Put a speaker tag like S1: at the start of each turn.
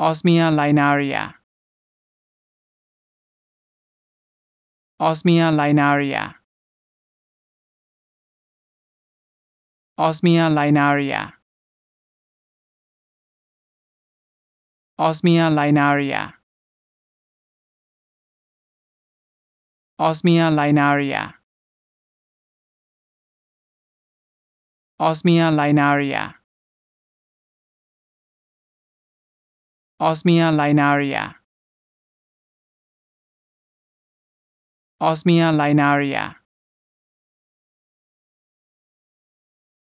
S1: Osmia linaria Osmia linaria Osmia linaria Osmia linaria Osmia linaria Osmia linaria Osmia linaria Osmia linaria